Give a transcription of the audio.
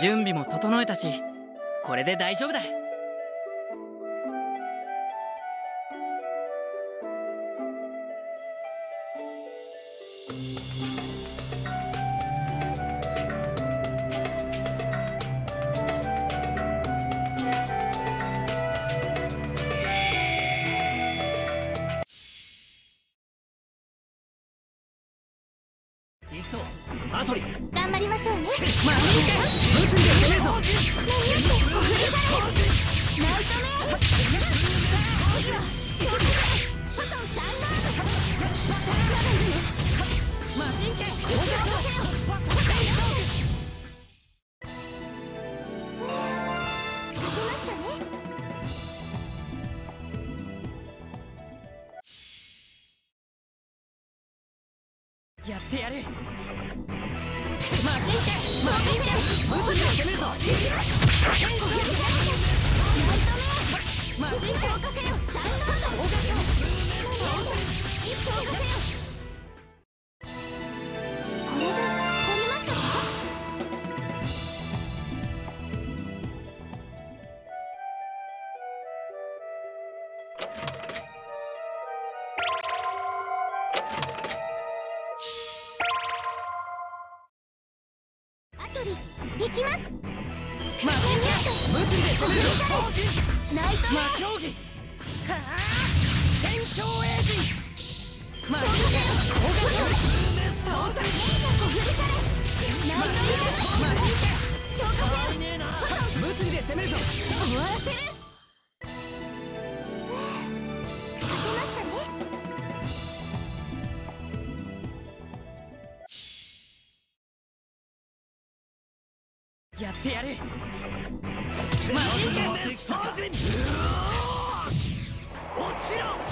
準備も整えたしこれで大丈夫だ。頑張りましょうね。まあいいか無理で攻めるぞナイトメアマシン剣やってやる。マシン剣マシン剣無理で攻めるぞマシン剣消化せよ大ノート消化せよこれで足りました行きます。無理ナイトメ魔競技はあ天頂エイジマシン剣そうだナイトメマシン剣消化せよいねえな無理で攻めるぞ終わらせるやってやるマシン剣掃除落ちろ